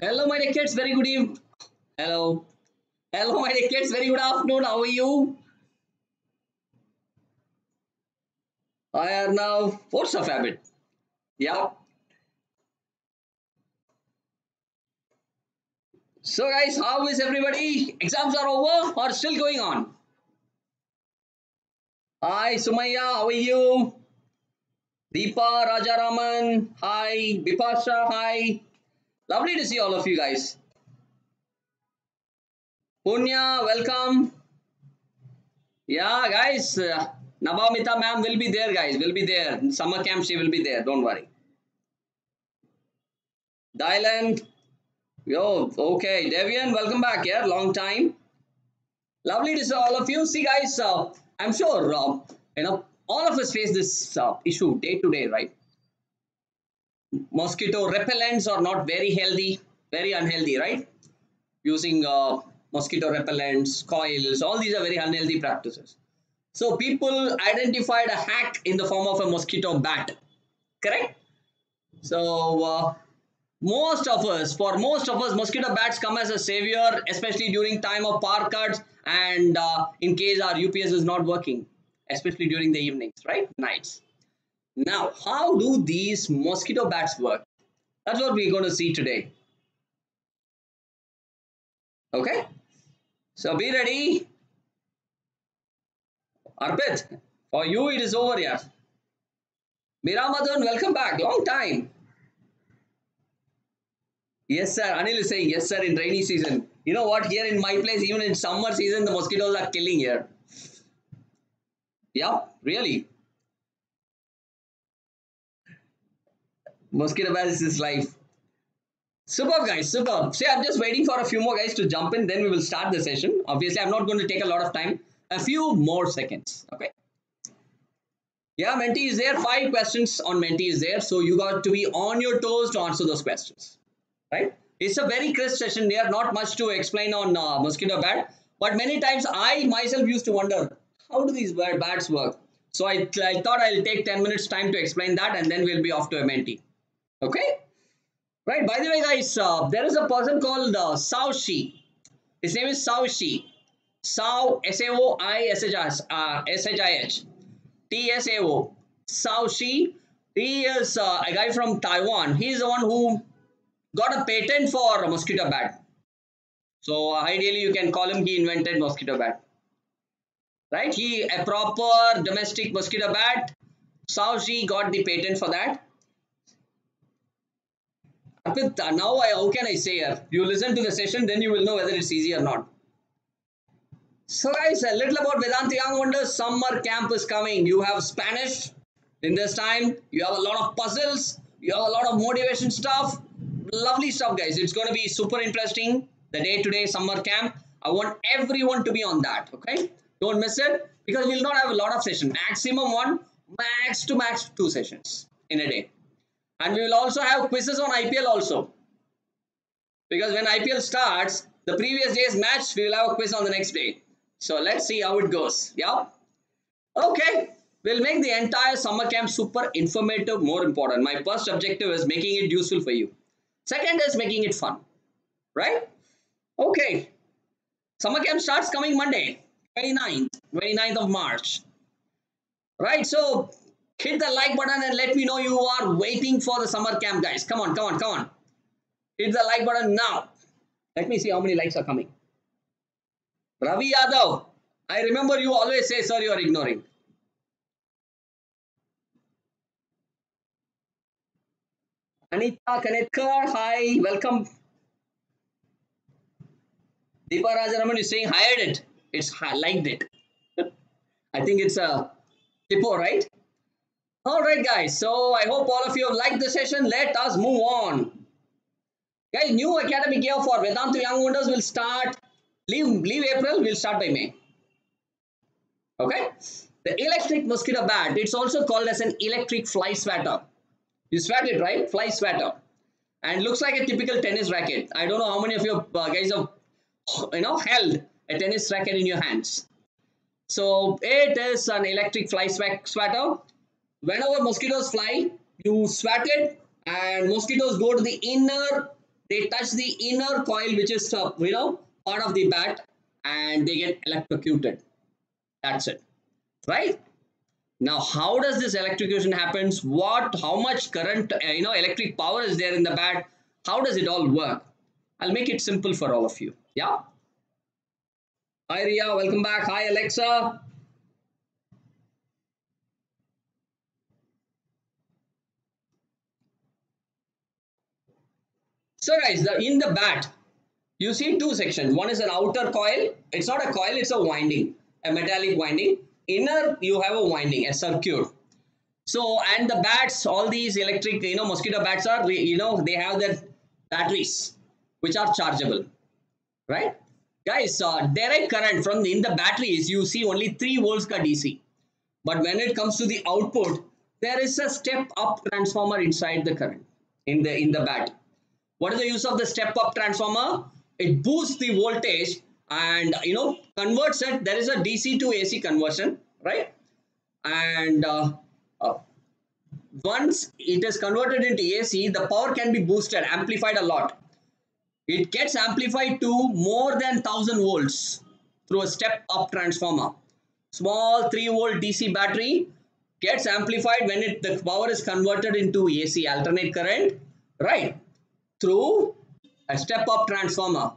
Hello, my dear kids. Very good evening. Hello. Hello, my dear kids. Very good afternoon. How are you? I are now force of habit. Yeah. So, guys, how is everybody? Exams are over or still going on? Hi, Sumaya. How are you? Deepa Rajaraman. Hi. Bipasha. Hi. Lovely to see all of you guys. Punya, welcome. Yeah, guys. Uh, Nabamita ma'am will be there, guys. Will be there. In summer camp, she will be there. Don't worry. Dylan. Yo, okay. Devian, welcome back here. Long time. Lovely to see all of you. See, guys, uh, I'm sure, uh, you know, all of us face this uh, issue day to day, right? Mosquito repellents are not very healthy, very unhealthy, right? Using uh, mosquito repellents, coils, all these are very unhealthy practices. So people identified a hack in the form of a mosquito bat, correct? So uh, most of us, for most of us, mosquito bats come as a savior, especially during time of power cuts and uh, in case our UPS is not working, especially during the evenings, right? Nights. Now, how do these mosquito bats work? That's what we're going to see today. Okay? So be ready. Arpit, for you it is over, yeah. Miramadhan, welcome back. Long time. Yes, sir. Anil is saying, yes, sir, in rainy season. You know what? Here in my place, even in summer season, the mosquitoes are killing here. Yeah, really. Mosquito is life. Superb, guys. Superb. See, I'm just waiting for a few more guys to jump in. Then we will start the session. Obviously, I'm not going to take a lot of time. A few more seconds. Okay. Yeah, Menti is there. Five questions on Menti is there. So you got to be on your toes to answer those questions. Right? It's a very crisp session. There not much to explain on uh, mosquito bat. But many times I myself used to wonder, how do these bats work? So I, I thought I'll take 10 minutes time to explain that and then we'll be off to a Menti. Okay? Right, by the way, guys, uh, there is a person called uh, Sao Shi. His name is Sao Shi. Sao, S-A-O-I-S-H-I-H. Uh, Sao Shi. He is uh, a guy from Taiwan. He is the one who got a patent for a mosquito bat. So uh, ideally, you can call him he invented mosquito bat. Right? He, a proper domestic mosquito bat. Sao Shi got the patent for that Arpit, now I, how can I say here? You listen to the session, then you will know whether it's easy or not. So guys, a little about Vedantu Young Wonders. Summer camp is coming. You have Spanish in this time. You have a lot of puzzles. You have a lot of motivation stuff. Lovely stuff, guys. It's going to be super interesting. The -day summer camp. I want everyone to be on that. Okay, don't miss it because we'll not have a lot of sessions. Maximum one, max to max two sessions in a day. And we will also have quizzes on IPL also. Because when IPL starts, the previous day's match, we will have a quiz on the next day. So let's see how it goes. Yeah. Okay. We'll make the entire summer camp super informative, more important. My first objective is making it useful for you. Second is making it fun. Right? Okay. Summer camp starts coming Monday, 29th, 29th of March. Right? So Hit the like button and let me know you are waiting for the summer camp, guys. Come on, come on, come on. Hit the like button now. Let me see how many likes are coming. Ravi Yadav. I remember you always say, sir, you are ignoring. Anita Kanetkar, hi, welcome. Deepa Rajaraman is saying hired it. It's liked it. I think it's a typo, right? Alright guys, so I hope all of you have liked the session. Let us move on. Guys, new academic year for Vedantu Young Wonders will start, leave, leave April, will start by May. Okay? The electric mosquito bat, it's also called as an electric fly swatter. You swat it, right? Fly swatter. And looks like a typical tennis racket. I don't know how many of you uh, guys have, you know, held a tennis racket in your hands. So it is an electric fly swatter whenever mosquitoes fly, you swat it and mosquitoes go to the inner they touch the inner coil, which is, uh, you know, part of the bat and they get electrocuted. That's it, right? Now, how does this electrocution happens? What, how much current, uh, you know, electric power is there in the bat? How does it all work? I'll make it simple for all of you. Yeah. Hi, Ria. Welcome back. Hi, Alexa. So guys, the, in the bat, you see two sections. One is an outer coil. It's not a coil, it's a winding, a metallic winding. Inner, you have a winding, a circuit. So, and the bats, all these electric, you know, mosquito bats are, you know, they have their batteries, which are chargeable, right? Guys, uh, direct current from the, in the batteries, you see only 3 volts ka DC. But when it comes to the output, there is a step up transformer inside the current, in the, in the bat. What is the use of the step up transformer? It boosts the voltage and you know converts it. There is a DC to AC conversion, right? And uh, uh, once it is converted into AC, the power can be boosted, amplified a lot. It gets amplified to more than 1000 volts through a step up transformer. Small 3 volt DC battery gets amplified when it the power is converted into AC alternate current, right? Through a step-up transformer.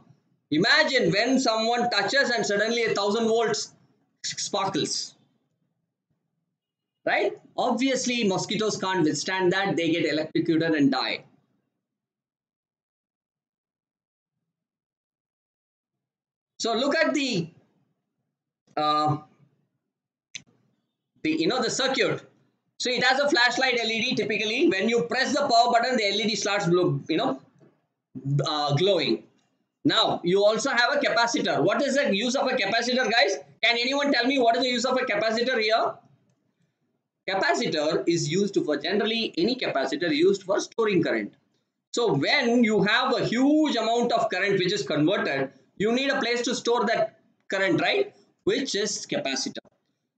Imagine when someone touches and suddenly a thousand volts sparkles. Right? Obviously, mosquitoes can't withstand that. They get electrocuted and die. So look at the, uh, the you know the circuit. So it has a flashlight LED typically. When you press the power button, the LED starts you know uh, glowing. Now, you also have a capacitor. What is the use of a capacitor, guys? Can anyone tell me what is the use of a capacitor here? Capacitor is used for generally any capacitor used for storing current. So when you have a huge amount of current which is converted, you need a place to store that current, right? Which is capacitor.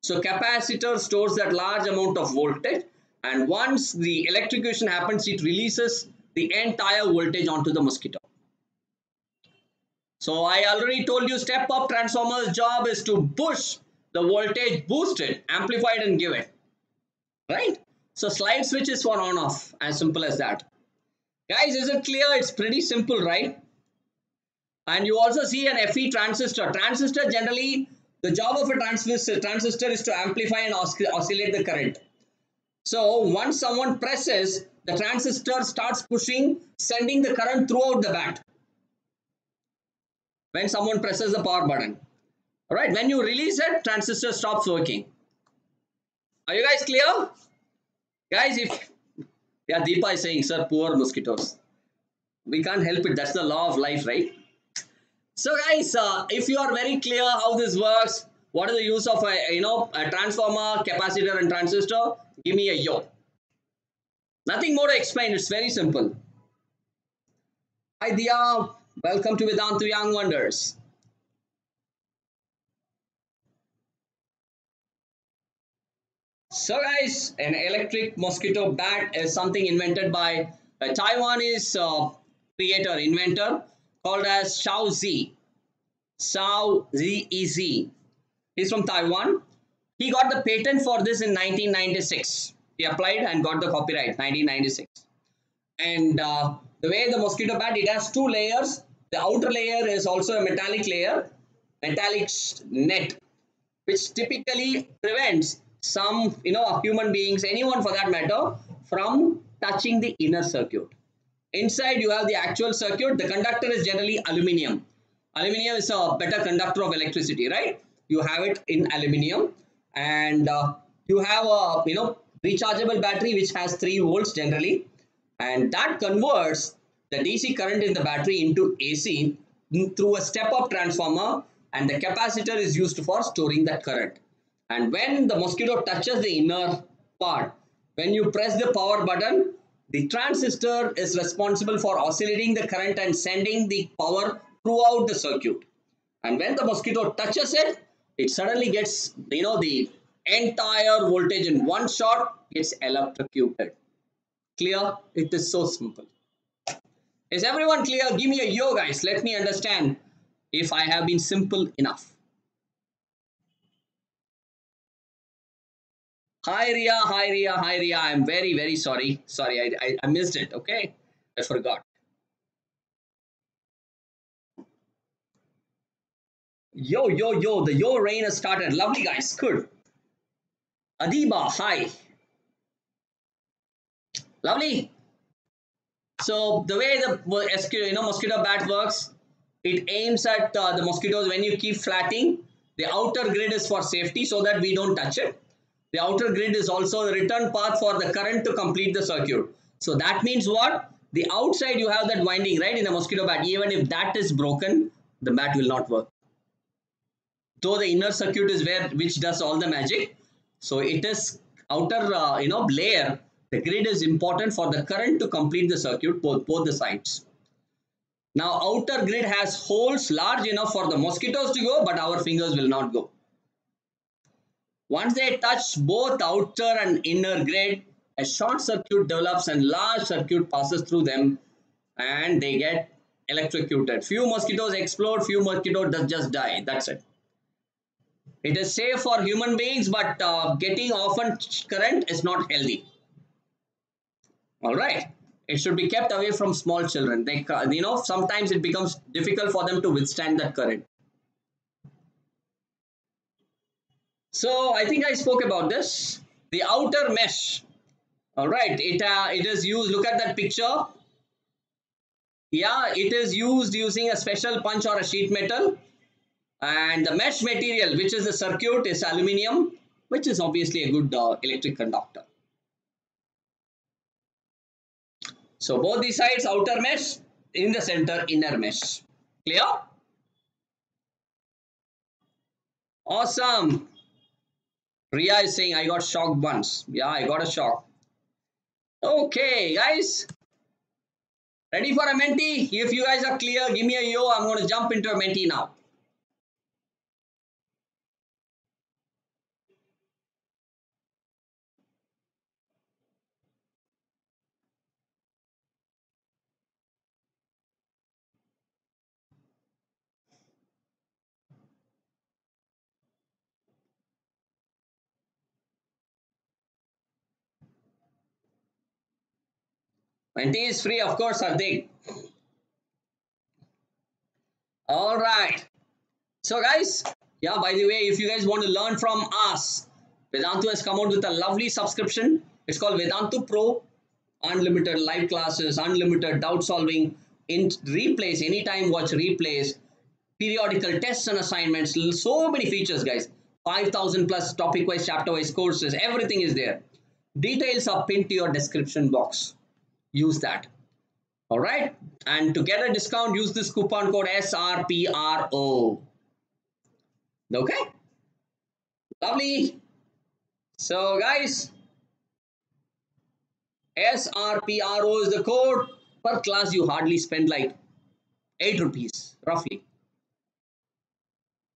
So capacitor stores that large amount of voltage and once the electrocution happens, it releases the entire voltage onto the mosquito. So I already told you step up transformer's job is to push the voltage, boost it, amplify it and give it. Right? So slide switch is for on off as simple as that. Guys, is it clear? It's pretty simple, right? And you also see an FE transistor. Transistor generally, the job of a transistor, transistor is to amplify and oscillate the current. So once someone presses, the transistor starts pushing, sending the current throughout the bat. When someone presses the power button. Alright, when you release it, transistor stops working. Are you guys clear? Guys, if yeah, Deepa is saying, sir, poor mosquitoes. We can't help it. That's the law of life, right? So, guys, uh, if you are very clear how this works, what is the use of a you know a transformer, capacitor, and transistor? Give me a yo. Nothing more to explain, it's very simple. Hi Dia, welcome to Vedantu Young Wonders. So guys, an electric mosquito bat is something invented by a Taiwanese uh, creator, inventor called as Shao Zi. Shao Zi He's from Taiwan. He got the patent for this in 1996. He applied and got the copyright 1996. And uh, the way the mosquito bat, it has two layers. The outer layer is also a metallic layer, metallic net, which typically prevents some, you know, human beings, anyone for that matter, from touching the inner circuit. Inside you have the actual circuit. The conductor is generally aluminium. Aluminium is a better conductor of electricity, right? You have it in aluminium and uh, you have a, you know, rechargeable battery which has 3 volts generally and that converts the DC current in the battery into AC through a step-up transformer and the capacitor is used for storing that current. And when the mosquito touches the inner part, when you press the power button, the transistor is responsible for oscillating the current and sending the power throughout the circuit. And when the mosquito touches it, it suddenly gets, you know, the entire voltage in one shot gets electrocuted. Clear? It is so simple. Is everyone clear? Give me a yo, guys. Let me understand if I have been simple enough. Hi Ria, hi Ria, hi Ria. I'm very, very sorry. Sorry, I, I, I missed it. Okay, I forgot. Yo, yo, yo, the yo rain has started. Lovely guys, good. Adiba, hi. Lovely. So the way the you know mosquito bat works, it aims at uh, the mosquitoes when you keep flatting. The outer grid is for safety so that we don't touch it. The outer grid is also the return path for the current to complete the circuit. So that means what? The outside you have that winding right in the mosquito bat. Even if that is broken, the bat will not work. Though the inner circuit is where which does all the magic. So it is outer uh, you know layer. The grid is important for the current to complete the circuit both, both the sides. Now outer grid has holes large enough for the mosquitoes to go but our fingers will not go. Once they touch both outer and inner grid, a short circuit develops and large circuit passes through them and they get electrocuted. Few mosquitoes explode, few mosquitoes just die. That's it. It is safe for human beings, but uh, getting often current is not healthy. All right. It should be kept away from small children. They, you know, sometimes it becomes difficult for them to withstand that current. So I think I spoke about this. The outer mesh. All right, it uh, it is used. Look at that picture. Yeah, it is used using a special punch or a sheet metal. And the mesh material, which is the circuit, is aluminium, which is obviously a good uh, electric conductor. So both the sides outer mesh, in the center inner mesh. Clear? Awesome. Ria is saying, I got shocked once. Yeah, I got a shock. Okay, guys. Ready for a Menti? If you guys are clear, give me a yo. I'm going to jump into a Menti now. Menti is free, of course, Hardik. All right. So, guys, yeah, by the way, if you guys want to learn from us, Vedantu has come out with a lovely subscription. It's called Vedantu Pro. Unlimited live classes, unlimited doubt solving, in replays, anytime watch replays, periodical tests and assignments, so many features, guys. 5000 plus topic wise, chapter wise courses, everything is there. Details are pinned to your description box use that. All right. And to get a discount, use this coupon code SRPRO. Okay. Lovely. So guys, SRPRO is the code. Per class, you hardly spend like 8 rupees, roughly.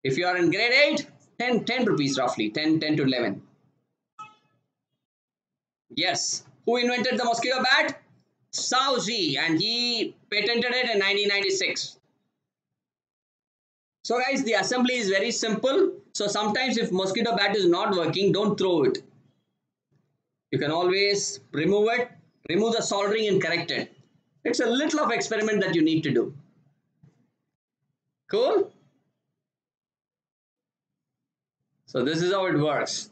If you are in grade 8, 10, 10 rupees roughly, 10, 10 to 11. Yes. Who invented the mosquito bat? Shaozi and he patented it in 1996. So guys, the assembly is very simple. So sometimes if mosquito bat is not working, don't throw it. You can always remove it, remove the soldering and correct it. It's a little of experiment that you need to do. Cool? So this is how it works.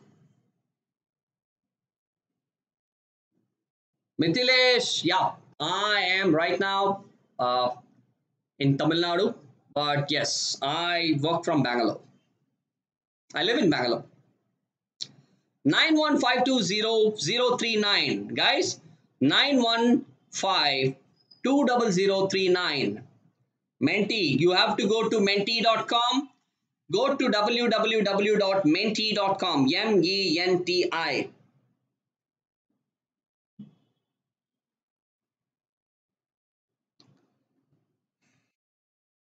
Mithilesh, yeah, I am right now uh, in Tamil Nadu, but yes, I work from Bangalore. I live in Bangalore. 915200039, guys, 915200039. Menti, you have to go to menti.com. Go to www.menti.com,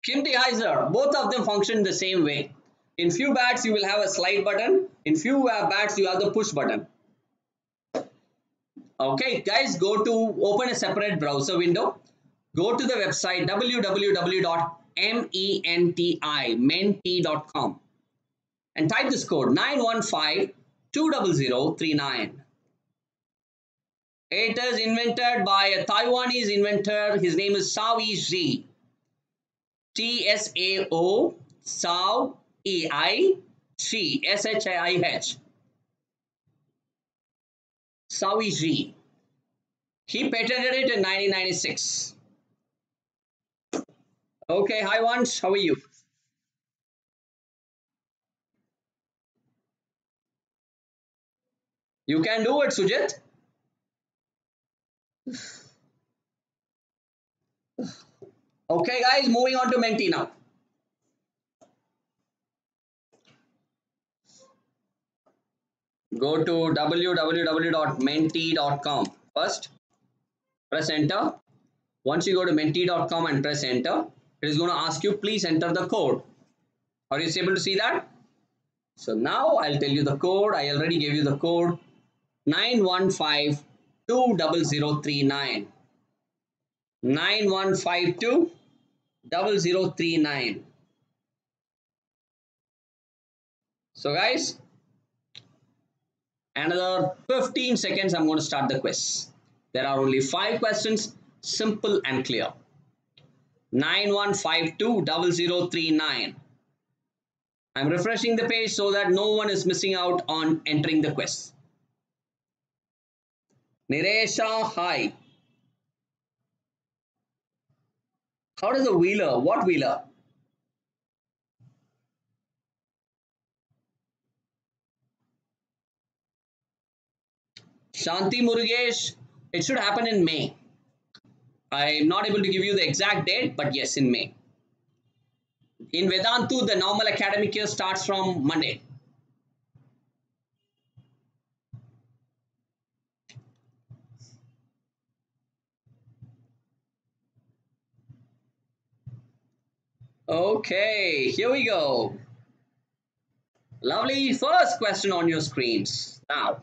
Shintihizer, both of them function the same way. In few bats, you will have a slide button. In few uh, bats, you have the push button. Okay, guys, go to open a separate browser window. go to the website www.menti.com and type this code 915 20039. It is invented by a Taiwanese inventor. His name is Sao Yi T S A O Sao I Shi S H A I H. Sao Yi He patented it in 1996. Okay, hi Vansh, how are you? You can do it, Sujit. Okay, guys, moving on to Menti now. Go to www.menti.com first. Press enter. Once you go to menti.com and press enter, it is going to ask you, please enter the code. Are you able to see that? So now I'll tell you the code. I already gave you the code 915 20039. 9152 0039. So guys, another 15 seconds I'm going to start the quiz. There are only five questions, simple and clear. 9152 0039. I'm refreshing the page so that no one is missing out on entering the quiz. Niresha, hi. How does a wheeler? What wheeler? Shanti Murugesh, it should happen in May. I'm not able to give you the exact date, but yes, in May. In Vedantu, the normal academic year starts from Monday. Okay, here we go. Lovely first question on your screens. Now,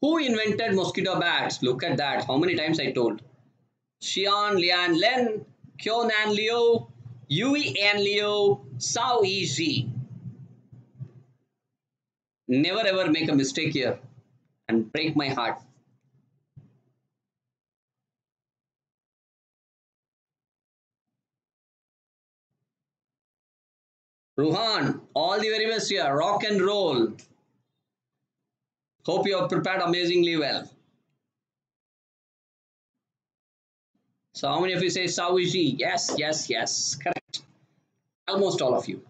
who invented mosquito bats? Look at that. How many times I told? Xian Lian Len, Kyo Nan Liu, Yui An Liu, Sao Yi. Never ever make a mistake here and break my heart. Ruhan, all the very best here. Rock and roll. Hope you have prepared amazingly well. So how many of you say Sawiji? Yes, yes, yes. Correct. Almost all of you.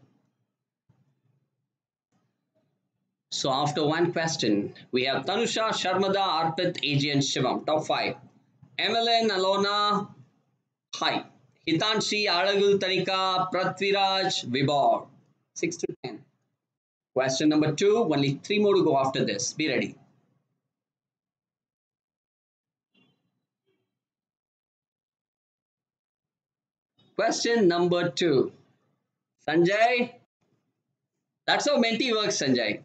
So after one question, we have Tanusha, Sharmada, Arpit, AG and Shivam. Top five. Emeline, Alona, hi. Hitanshi, Aragul, Tanika, Prathviraj, Vibor. 6 to 10. Question number 2, only 3 more to go after this. Be ready. Question number 2. Sanjay, that's how Menti works, Sanjay.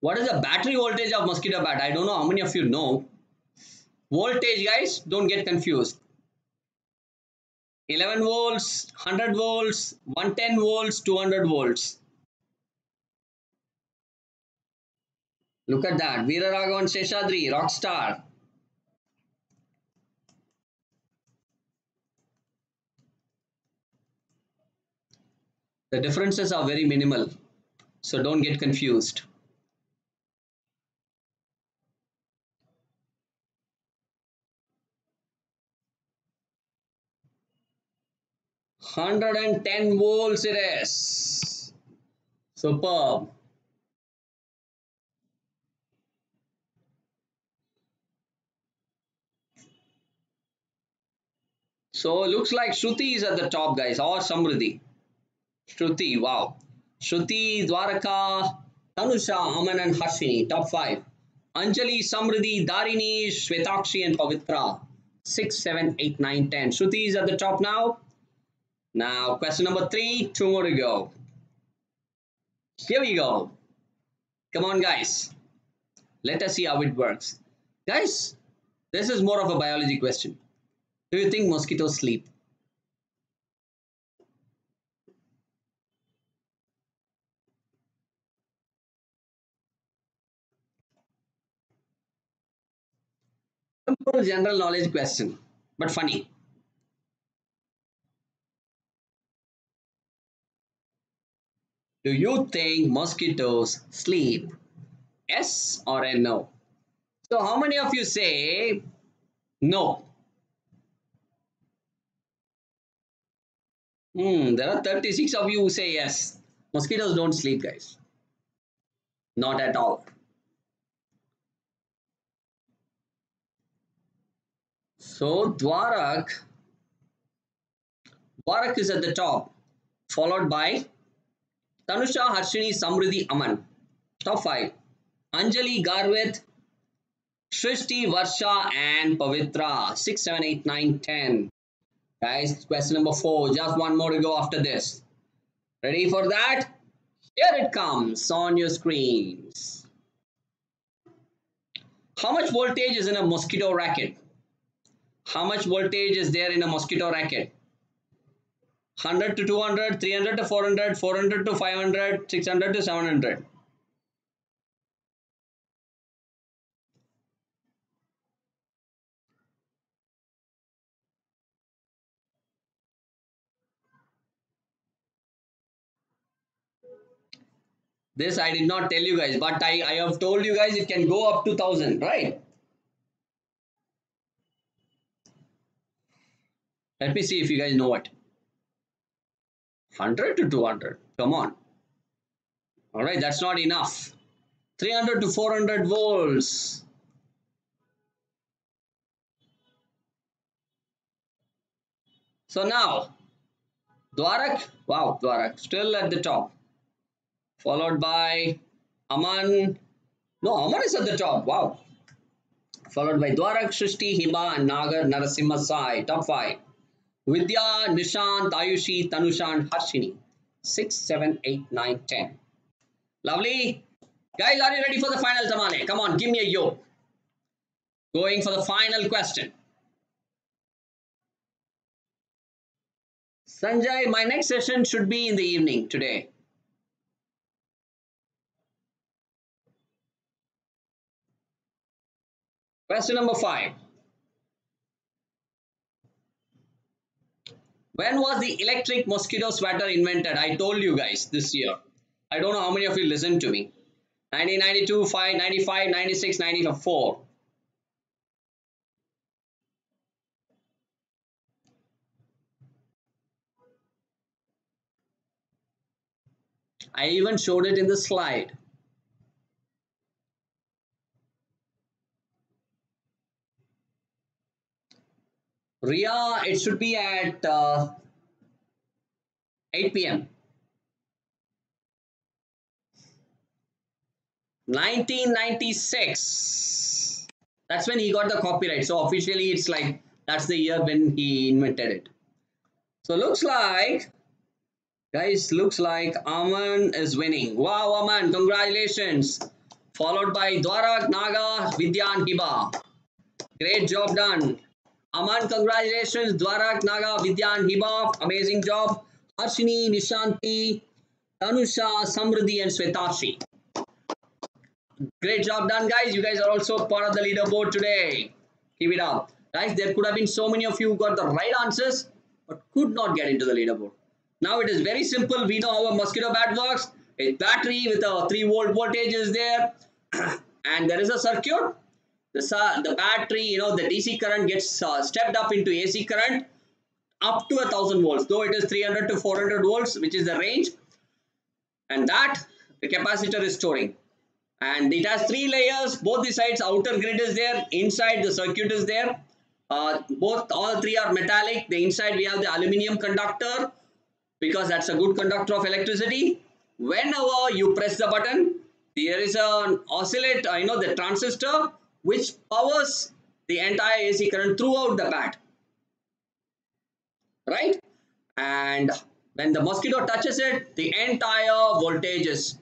What is the battery voltage of mosquito bat? I don't know how many of you know. Voltage, guys, don't get confused. 11 volts, 100 volts, 110 volts, 200 volts. Look at that. Veera Raghavan Seshadri, Rockstar. The differences are very minimal, so don't get confused. 110 volts it is. Superb. So looks like Shruti is at the top guys or Samriddhi. Shruti, wow. Shruti, Dwaraka, Tanusha, Aman and Hashini, top 5. Anjali, Samriddhi, Darini, Shvetakshi and Pavitra. 6, 7, 8, 9, 10. Shruti is at the top now. Now, question number three, two more to go. Here we go. Come on, guys. Let us see how it works. Guys, this is more of a biology question. Do you think mosquitoes sleep? Simple general knowledge question, but funny. Do you think mosquitoes sleep? Yes or a no? So how many of you say no? Hmm, there are 36 of you who say yes. Mosquitoes don't sleep, guys. Not at all. So Dwarak, Dwarak is at the top, followed by Tanusha, Harshini, Samruddhi, Aman. Top 5. Anjali, Garvit, Shrishti, Varsha and Pavitra. 6, 7, 8, 9, 10. Guys, question number 4. Just one more to go after this. Ready for that? Here it comes on your screens. How much voltage is in a mosquito racket? How much voltage is there in a mosquito racket? 100 to 200, 300 to 400, 400 to 500, 600 to 700. This I did not tell you guys, but I, I have told you guys it can go up to 1000, right? Let me see if you guys know it. 100 to 200. Come on. All right, that's not enough. 300 to 400 volts. So now, Dwarak, wow, Dwarak, still at the top. Followed by Aman. No, Aman is at the top. Wow. Followed by Dwarak, Shrishti, Hiba, and Nagar, Narasimha Sai. Top five. Vidya, Nishant, Ayushi, Tanusha and Harshini. 6, 7, 8, 9, 10. Lovely. Guys, are you ready for the final tamale? Come on, give me a yo. Going for the final question. Sanjay, my next session should be in the evening today. Question number 5. When was the electric mosquito sweater invented? I told you guys this year. I don't know how many of you listened to me. 1992, 5, 95, 96, 94. I even showed it in the slide. Ria, it should be at uh, 8 p.m. 1996. That's when he got the copyright. So officially it's like that's the year when he invented it. So looks like guys looks like Aman is winning. Wow Aman, congratulations. Followed by Dwarak, Naga, Vidya and Hiba. Great job done. Aman, congratulations. Dwarak, Naga, Vidya and Hiba. Amazing job. Harshini, Nishanti, Tanusha, Samruddhi and Swetashi. Great job done guys. You guys are also part of the leaderboard today. Keep it up. Guys, there could have been so many of you who got the right answers but could not get into the leaderboard. Now it is very simple. We know how a mosquito bat works. A battery with a 3 volt voltage is there and there is a circuit the, the battery, you know, the DC current gets uh, stepped up into AC current up to a thousand volts, though it is 300 to 400 volts, which is the range. And that the capacitor is storing. And it has three layers, both the sides, outer grid is there, inside the circuit is there. Uh, both, all three are metallic. The inside we have the aluminium conductor because that's a good conductor of electricity. Whenever you press the button, there is an oscillator, you know, the transistor which powers the entire AC current throughout the bat. Right? And when the mosquito touches it, the entire voltage is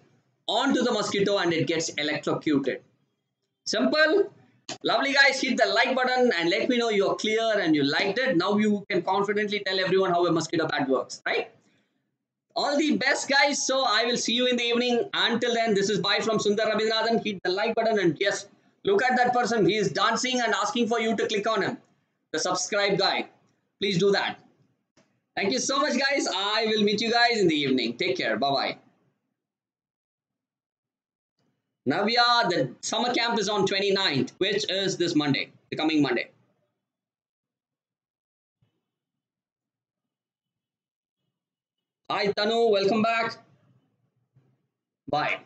onto the mosquito and it gets electrocuted. Simple. Lovely guys, hit the like button and let me know you're clear and you liked it. Now you can confidently tell everyone how a mosquito bat works, right? All the best guys. So I will see you in the evening. Until then, this is bye from Sundar Rabindranath. Hit the like button and yes, look at that person. He is dancing and asking for you to click on him. The subscribe guy. Please do that. Thank you so much guys. I will meet you guys in the evening. Take care. Bye-bye. Navya, the summer camp is on 29th, which is this Monday, the coming Monday. Hi Tanu, welcome back. Bye.